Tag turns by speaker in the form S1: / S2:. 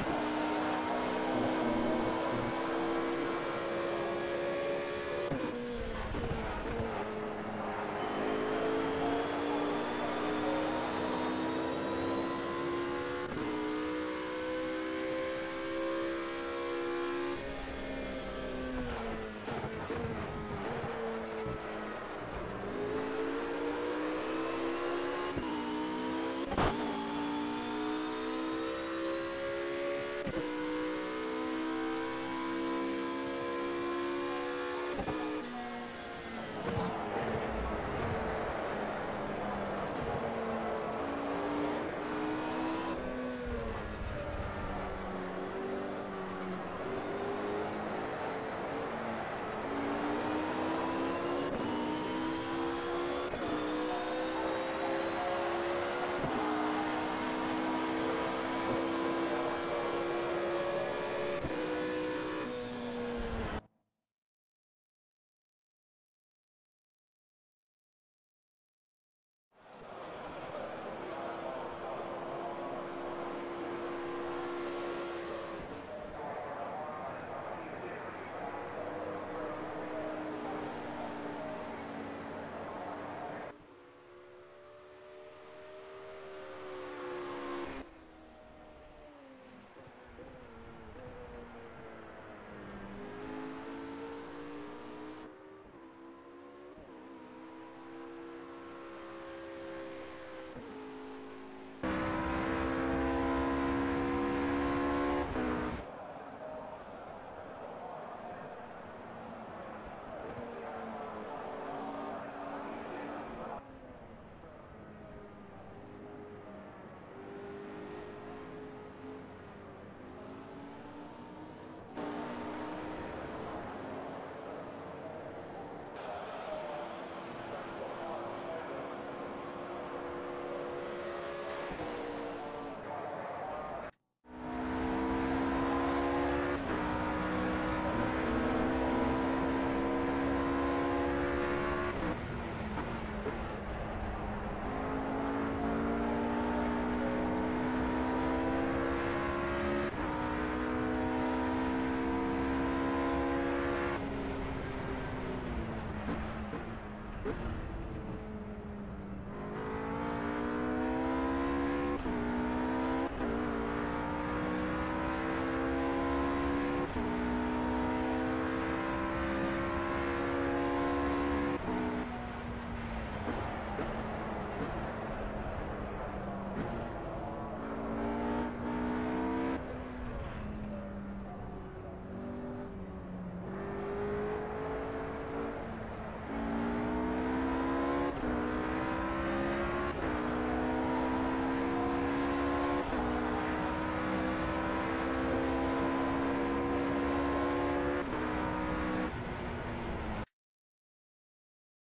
S1: Thank you. you